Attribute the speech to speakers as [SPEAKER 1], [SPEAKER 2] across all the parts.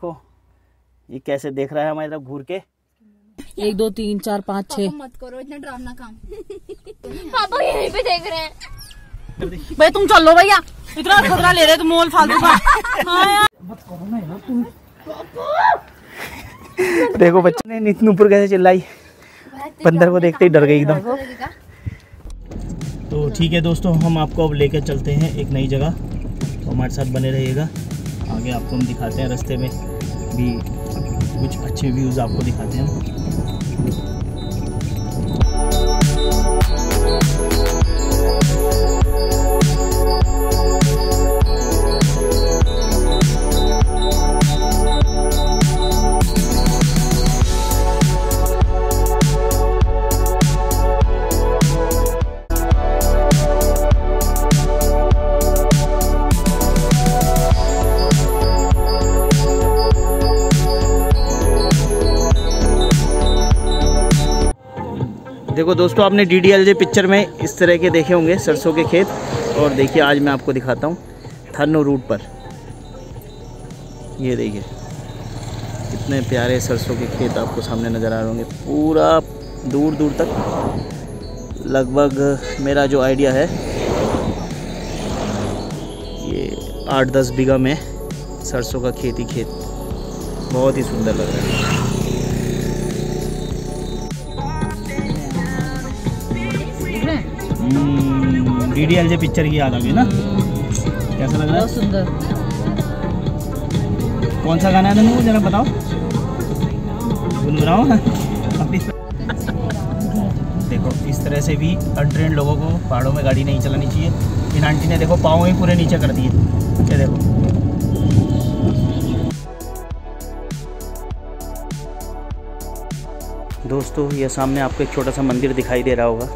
[SPEAKER 1] देखो ये कैसे देख रहा है हमारी तरफ़ घूर के?
[SPEAKER 2] एक दो तीन चार पाँच
[SPEAKER 3] मत करो इतना डरावना काम। पापा यहीं पे देख रहे हैं।
[SPEAKER 2] भाई तुम चल लो भैया। इतना खतरा ले रहे तुम मोल फालतू का। हाँ यार।
[SPEAKER 1] देखो बच्चे ने नितनूपुर कैसे चिल्लाई? बंदर को देखते ही डर गई एकदम। तो ठीक है दोस्तों हम आपको अब लेकर चलते हैं एक नई जगह। तो हमारे साथ बने रहिएगा। आगे आपको हम दिखाते हैं रास्ते में भी कुछ अच्छे व्यूज़ आपको दिखाते हैं। देखो दोस्तों, आपने डी डी पिक्चर में इस तरह के देखे होंगे सरसों के खेत। और देखिए, आज मैं आपको दिखाता हूँ थर्नो रूट पर। ये देखिए, कितने प्यारे सरसों के खेत आपको सामने नज़र आ रहे होंगे। पूरा दूर दूर तक लगभग मेरा जो आइडिया है, ये आठ दस बीघा में सरसों का खेती खेत बहुत ही सुंदर लग रहा है। D D L J picture की याद आ गई ना? कैसा लग रहा है?
[SPEAKER 2] सुंदर।
[SPEAKER 1] कौन सा गाना है तनु? जरा बताओ। गुनगुनाओ। देखो इस तरह से भी अनट्रेंड लोगों को पहाड़ों में गाड़ी नहीं चलानी चाहिए। इन आंटी ने देखो पाँव ही पूरे नीचे कर दिए। ये देखो। दोस्तों यह सामने आपको एक छोटा सा मंदिर दिखाई दे रहा होगा।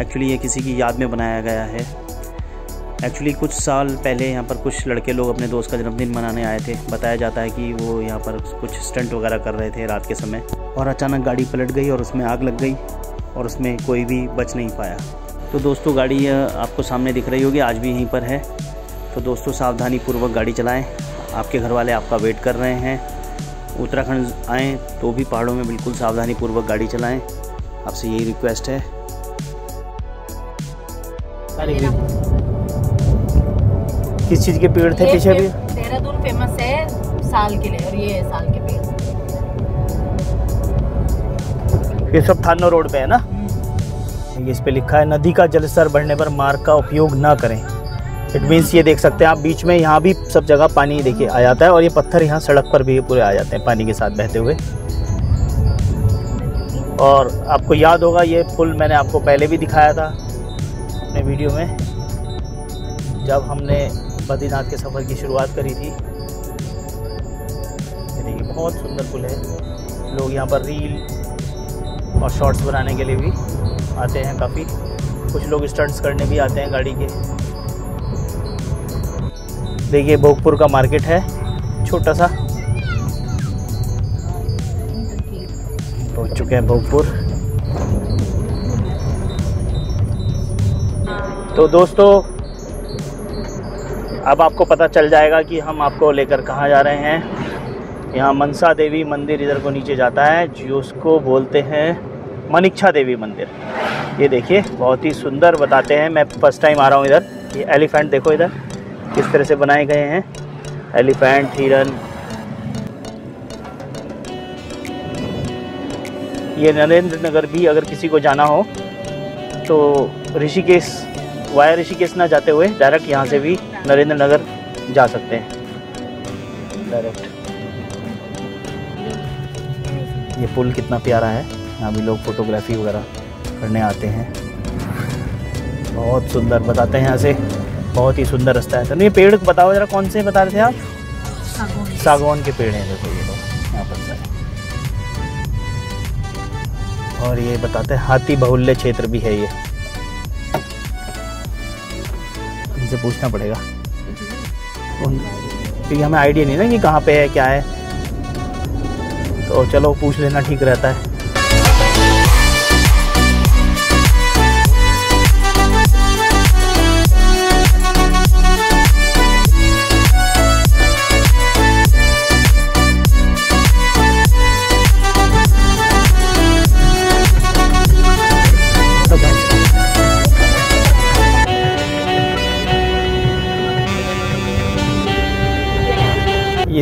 [SPEAKER 1] एक्चुअली ये किसी की याद में बनाया गया है। एक्चुअली कुछ साल पहले यहाँ पर कुछ लड़के लोग अपने दोस्त का जन्मदिन मनाने आए थे। बताया जाता है कि वो यहाँ पर कुछ स्टंट वगैरह कर रहे थे रात के समय। और अचानक गाड़ी पलट गई और उसमें आग लग गई और उसमें कोई भी बच नहीं पाया। तो दोस्तों, गाड़ी आपको सामने दिख रही होगी, आज भी यहीं पर है। तो दोस्तों सावधानी पूर्वक गाड़ी चलाएँ। आपके घर वाले आपका वेट कर रहे हैं। उत्तराखंड आएँ तो भी पहाड़ों में बिल्कुल सावधानी पूर्वक गाड़ी चलाएँ। आपसे यही रिक्वेस्ट है। किस चीज़ के पेड़ थे पीछे भी
[SPEAKER 2] देहरादून फ़ेमस है साल के लिए और ये है साल के पेड़।
[SPEAKER 1] ये सब थानो रोड पे है ना? ये इस पे लिखा है नदी का जलस्तर बढ़ने पर मार्ग का उपयोग ना करें। इट मीन्स ये देख सकते हैं आप बीच में यहाँ भी सब जगह पानी देखिए आ जाता है और ये पत्थर यहाँ सड़क पर भी पूरे आ जाते हैं पानी के साथ बहते हुए। और आपको याद होगा ये पुल मैंने आपको पहले भी दिखाया था। अपने वीडियो में, जब हमने बद्रीनाथ के सफ़र की शुरुआत करी थी। देखिए, बहुत सुंदर पुल है। लोग यहाँ पर रील और शॉर्ट्स बनाने के लिए भी आते हैं काफ़ी। कुछ लोग स्टंट्स करने भी आते हैं गाड़ी के। देखिए, भोगपुर का मार्केट है, छोटा सा। पहुँच चुके हैं भोगपुर। तो दोस्तों, अब आपको पता चल जाएगा कि हम आपको लेकर कहाँ जा रहे हैं। यहाँ मनसा देवी मंदिर इधर को नीचे जाता है जिसको बोलते हैं मनिक्षा देवी मंदिर। ये देखिए, बहुत ही सुंदर बताते हैं। मैं फ़र्स्ट टाइम आ रहा हूँ इधर। ये एलिफेंट देखो इधर, किस तरह से बनाए गए हैं। एलिफेंट, हिरन। ये नरेंद्र नगर भी अगर किसी को जाना हो तो ऋषिकेश वाया ऋषिकेश ना जाते हुए डायरेक्ट यहाँ से भी नरेंद्र नगर जा सकते हैं। डायरेक्ट ये पुल कितना प्यारा है। यहाँ भी लोग फोटोग्राफी वगैरह करने आते हैं। बहुत सुंदर बताते हैं यहाँ से। बहुत ही सुंदर रास्ता है। तो ये पेड़ बताओ जरा कौन से बता रहे थे आप? सागवान के पेड़ हैं देखो ये लोग। यहाँ पर और ये बताते हैं हाथी बहुल्य क्षेत्र भी है ये। इनसे पूछना पड़ेगा। उन- क्योंकि हमें आइडिया नहीं ना कि कहाँ पे है क्या है। तो चलो पूछ लेना ठीक रहता है।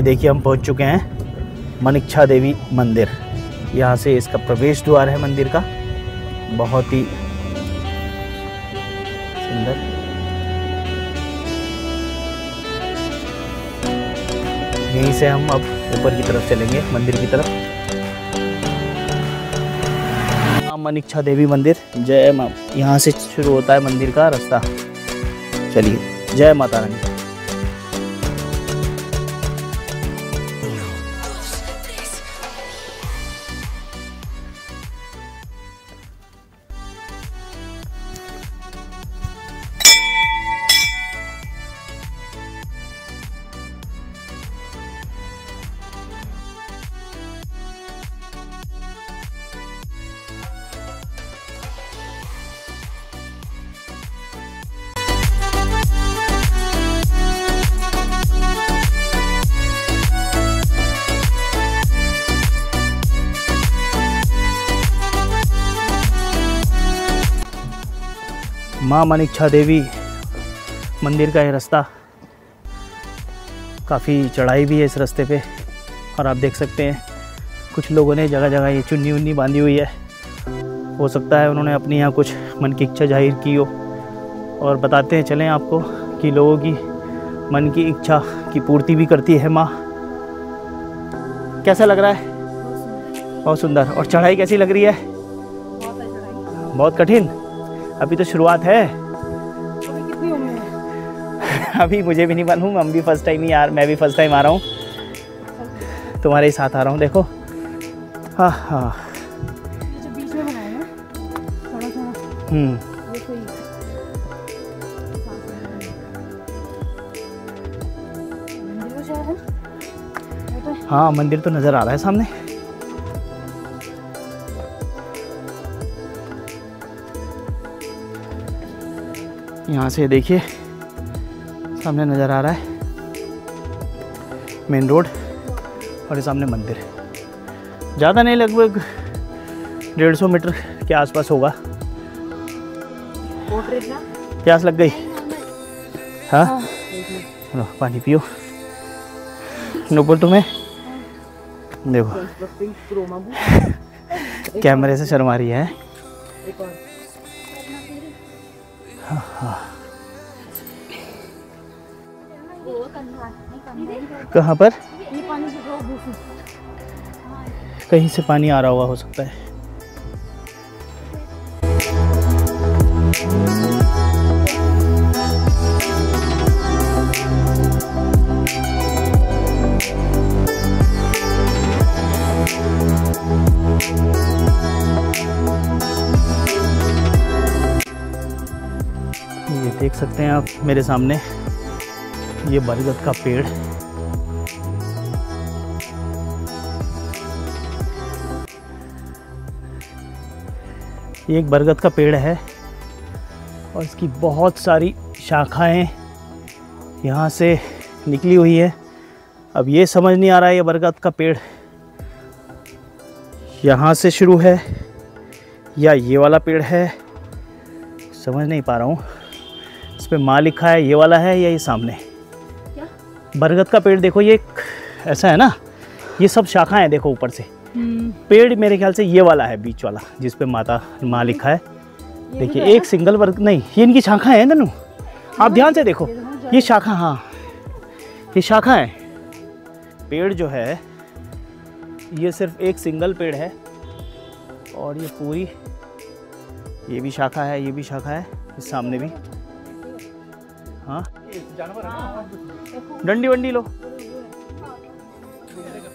[SPEAKER 1] देखिए, हम पहुँच चुके हैं मनिक्षा देवी मंदिर। यहाँ से इसका प्रवेश द्वार है मंदिर का। बहुत ही सुंदर। यहीं से हम अब ऊपर की तरफ़ चलेंगे, मंदिर की तरफ़। माँ मनिक्षा देवी मंदिर। जय माँ, यहाँ से शुरू होता है मंदिर का रास्ता। चलिए, जय माता रानी। माँ मनिक्षा देवी मंदिर का ये रास्ता काफ़ी चढ़ाई भी है इस रास्ते पे। और आप देख सकते हैं, कुछ लोगों ने जगह जगह ये चुन्नी उन्नी बांधी हुई है। हो सकता है उन्होंने अपनी यहाँ कुछ मन की इच्छा ज़ाहिर की हो। और बताते हैं, चलें आपको कि लोगों की मन की इच्छा की पूर्ति भी करती है माँ। कैसा लग रहा है? बहुत सुंदर। और चढ़ाई कैसी लग रही है? बहुत कठिन। अभी तो शुरुआत है। अभी मुझे भी नहीं मालूम हम भी फ़र्स्ट टाइम ही यार मैं भी फ़र्स्ट टाइम आ रहा हूँ। तुम्हारे ही साथ आ रहा हूँ देखो। हाँ हाँ।
[SPEAKER 2] थोड़ा
[SPEAKER 1] हम्म।
[SPEAKER 2] हाँ
[SPEAKER 1] मंदिर तो नज़र आ रहा है सामने। यहाँ से देखिए सामने नज़र आ रहा है मेन रोड और ये सामने मंदिर। ज़्यादा नहीं लगभग डेढ़ सौ मीटर के आसपास होगा। प्यास लग गई। हाँ? चलो पानी पियो। नूपुर तुम्हें। देखो। कैमरे से शर्मा रही है। कहाँ पर? कहीं से पानी आ रहा हुआ हो सकता है। सकते हैं आप मेरे सामने। ये बरगद का पेड़। ये एक बरगद का पेड़ है और इसकी बहुत सारी शाखाएँ यहाँ से निकली हुई है। अब ये समझ नहीं आ रहा है ये बरगद का पेड़ यहाँ से शुरू है या ये वाला पेड़ है। समझ नहीं पा रहा हूँ। इस पर माँ लिखा है ये वाला है या ये सामने? बरगद का पेड़ देखो ये ऐसा है ना ये सब शाखाएँ हैं देखो ऊपर से। पेड़ मेरे ख्याल से ये वाला है बीच वाला जिस पे माता माँ लिखा है। देखिए एक सिंगल वर्ग नहीं ये इनकी शाखा है ननू आप ध्यान से देखो ये शाखा हाँ ये शाखा है। पेड़ जो है ये सिर्फ़ एक सिंगल पेड़ है और ये पूरी ये भी शाखा है ये भी शाखा है इस सामने भी। हाँ। डंडी वंडी लो।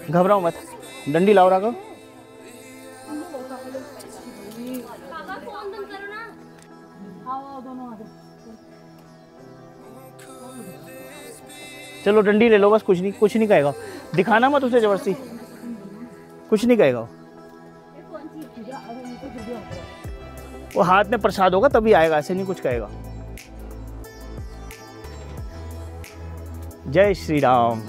[SPEAKER 1] घबराओ मत। डंडी लाओ राघव। चलो, डंडी ले लो, बस कुछ नहीं कुछ नहीं कहेगा। दिखाना मत उसे ज़बरदस्ती। कुछ नहीं कहेगा वो। हाथ में प्रसाद होगा, तभी आएगा, ऐसे नहीं कुछ कहेगा। जय श्री राम।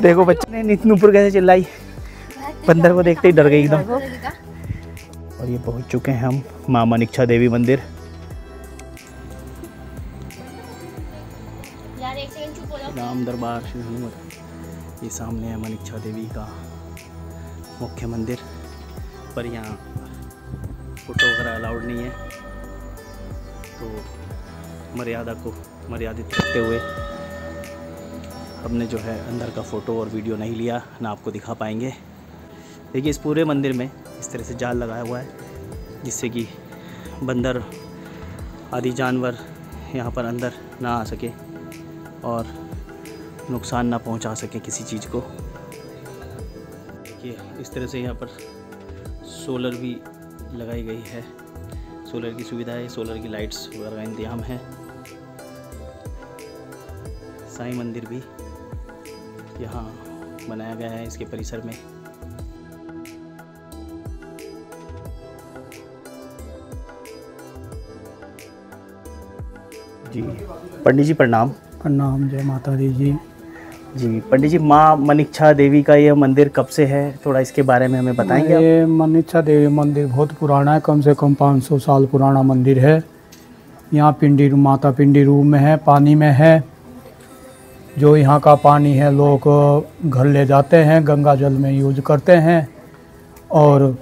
[SPEAKER 1] देखो बच्चे ने नित ऊपर कैसे चिल्लाई? बंदर को देखते ही डर गई एकदम। और ये पहुँच चुके हैं हम माँ मनिक्षा देवी मंदिर। राम दरबार श्री हनुमत ये सामने है मनिक्षा देवी का मुख्य मंदिर। पर यहाँ फ़ोटो वगैरह अलाउड नहीं है। तो मर्यादा को मर्यादित करते हुए हमने जो है अंदर का फ़ोटो और वीडियो नहीं लिया, ना आपको दिखा पाएँगे। देखिए, इस पूरे मंदिर में इस तरह से जाल लगाया हुआ है, जिससे कि बंदर, आदि जानवर यहाँ पर अंदर ना आ सके और नुकसान ना पहुँचा सके किसी चीज़ को। देखिए, इस तरह से यहाँ पर सोलर भी लगाई गई है। सोलर की सुविधा है सोलर की लाइट्स वगैरह का इंतज़ाम है। साईं मंदिर भी यहाँ बनाया गया है इसके परिसर में। जी। पंडित जी प्रणाम।
[SPEAKER 4] प्रणाम जय माता दी जी।
[SPEAKER 1] जी, पंडित जी, माँ मनिक्षा देवी का यह मंदिर कब से है? थोड़ा इसके बारे में हमें बताएँगे
[SPEAKER 4] ये मनिच्छा देवी मंदिर बहुत पुराना है, कम से कम 500 साल पुराना मंदिर है। यहाँ पिंडी माता पिंडी रूप में है, पानी में है। जो यहाँ का पानी है, लोग घर ले जाते हैं, गंगा जल में यूज़ करते हैं। और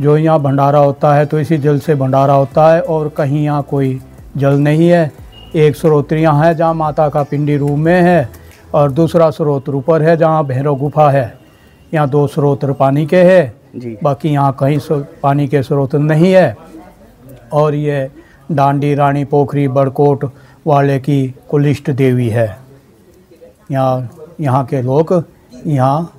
[SPEAKER 4] जो यहाँ भंडारा होता है तो इसी जल से भंडारा होता है, और कहीं यहाँ कोई जल नहीं है। एक स्रोत यहाँ है, जहाँ माता का पिंडी रूप में है। और दूसरा स्रोत ऊपर है जहाँ भैरव गुफा है। यहाँ दो स्रोत पानी के है।
[SPEAKER 1] जी।
[SPEAKER 4] बाकी यहाँ कहीं पानी के स्रोत नहीं है। और ये डांडी रानी पोखरी बड़कोट वाले की कुलिष्ट देवी है। यहाँ यहाँ के लोग यहाँ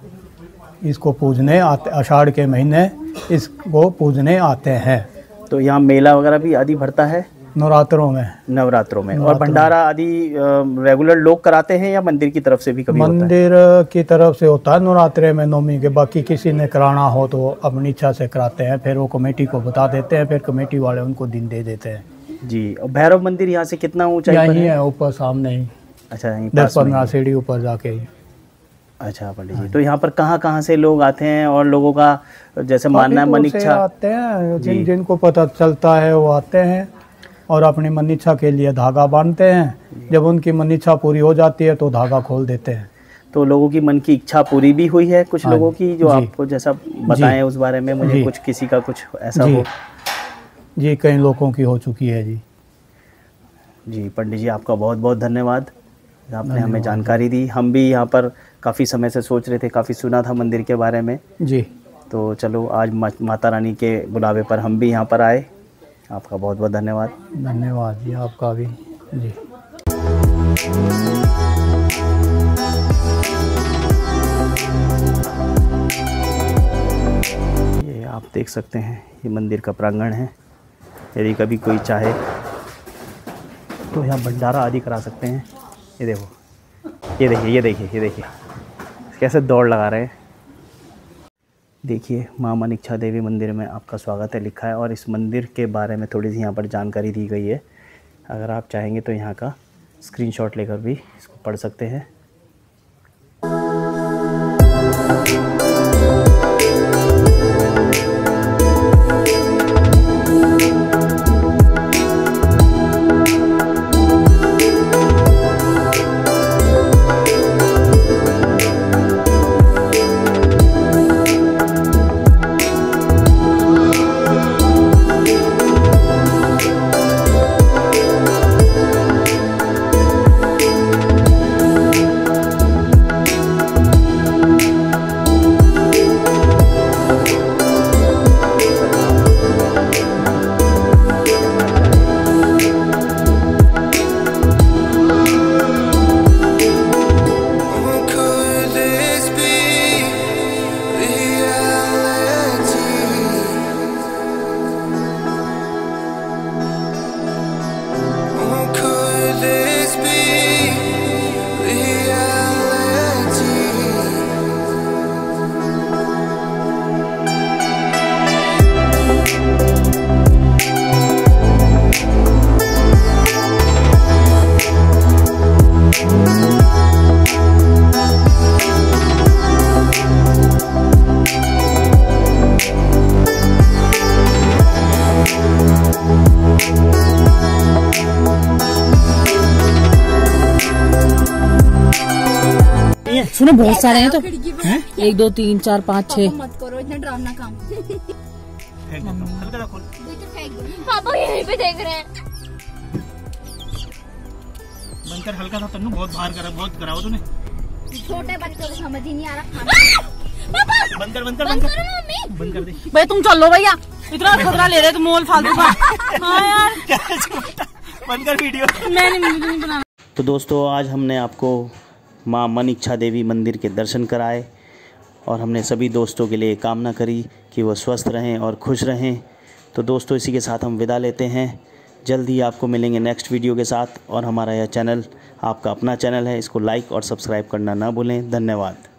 [SPEAKER 4] इसको पूजने आते आषाढ़ के महीने इसको पूजने आते हैं।
[SPEAKER 1] तो यहाँ मेला वगैरह भी आदि भरता है?
[SPEAKER 4] नवरात्रों में।
[SPEAKER 1] नवरात्रों में। और भंडारा आदि रेगुलर लोग कराते हैं या मंदिर की तरफ़ से भी कभी होता है?
[SPEAKER 4] मंदिर की तरफ़ से होता है। नवरात्रे में नवमी के बाकी किसी ने कराना हो तो अपनी इच्छा से कराते हैं। फिर वो कमेटी को बता देते हैं फिर कमेटी वाले उनको दिन दे देते हैं।
[SPEAKER 1] जी और भैरव मंदिर यहाँ से कितना ऊंचाई पर
[SPEAKER 4] यहीं
[SPEAKER 1] है?
[SPEAKER 4] है ऊपर सामने ही।
[SPEAKER 1] अच्छा
[SPEAKER 4] दस पंद्रह सीढ़ी ऊपर जाके ही।
[SPEAKER 1] अच्छा पंडित जी तो यहाँ पर कहाँ कहाँ से लोग आते हैं और लोगों का जैसे मानना है
[SPEAKER 4] से
[SPEAKER 1] मनिच्छा
[SPEAKER 4] आते हैं। जिन जिनको पता चलता है वो आते हैं। और अपनी मनीच्छा के लिए धागा बांधते हैं। जब उनकी मनीच्छा पूरी हो जाती है तो धागा खोल देते हैं।
[SPEAKER 1] तो लोगों की मन की इच्छा पूरी भी हुई है कुछ
[SPEAKER 4] हाँ,
[SPEAKER 1] लोगों की जो आपको जैसा बताएँ उस बारे में मुझे कुछ किसी का कुछ ऐसा हो?
[SPEAKER 4] जी कई लोगों की हो चुकी है जी।
[SPEAKER 1] जी पंडित जी आपका बहुत बहुत धन्यवाद। आपने हमें जानकारी दी। हम भी यहाँ पर काफ़ी समय से सोच रहे थे काफ़ी सुना था मंदिर के बारे में।
[SPEAKER 4] जी।
[SPEAKER 1] तो चलो आज माता रानी के बुलावे पर हम भी यहाँ पर आए। आपका बहुत बहुत धन्यवाद।
[SPEAKER 4] धन्यवाद जी आपका भी। जी।
[SPEAKER 1] ये आप देख सकते हैं ये मंदिर का प्रांगण है। यदि कभी कोई चाहे तो यहाँ भंडारा आदि करा सकते हैं। ये देखो ये देखिए ये देखिए ये देखिए। कैसे दौड़ लगा रहे हैं। देखिए, माँ मनीक्षा देवी मंदिर में आपका स्वागत है लिखा है और इस मंदिर के बारे में थोड़ी सी यहाँ पर जानकारी दी गई है। अगर आप चाहेंगे तो यहाँ का स्क्रीनशॉट लेकर भी इसको पढ़ सकते हैं।
[SPEAKER 2] सुनो बहुत सारे हैं तो।
[SPEAKER 3] पे
[SPEAKER 2] एक दो तीन चार पाँच छः
[SPEAKER 3] पापा मत करो इतना डरावना काम।
[SPEAKER 1] हूँ हल्का सा खोल
[SPEAKER 3] देखो फेंक दो। पापा यहीं पे देख रहे हैं।
[SPEAKER 1] बंद हल्का सा तन्नू बहुत बाहर करा बहुत करा हो तूने।
[SPEAKER 3] छोटे बच्चों को समझ ही नहीं आ रहा। खाना पापा!
[SPEAKER 1] बंद कर बंद कर
[SPEAKER 3] बंद
[SPEAKER 1] बंद कर
[SPEAKER 3] करो मम्मी।
[SPEAKER 1] बंद कर दे
[SPEAKER 2] भाई तुम चलो भैया। इतना खतरा ले रहे तुम मोल फालतू का। हाँ यार।
[SPEAKER 1] बंद कर वीडियो।
[SPEAKER 2] मैं नहीं बनाना
[SPEAKER 1] तो दोस्तों आज हमने आपको माँ मन इच्छा देवी मंदिर के दर्शन कराए और हमने सभी दोस्तों के लिए कामना करी कि वह स्वस्थ रहें और खुश रहें। तो दोस्तों, इसी के साथ हम विदा लेते हैं। जल्द ही आपको मिलेंगे नेक्स्ट वीडियो के साथ और हमारा यह चैनल, आपका अपना चैनल है, इसको लाइक और सब्सक्राइब करना ना भूलें। धन्यवाद।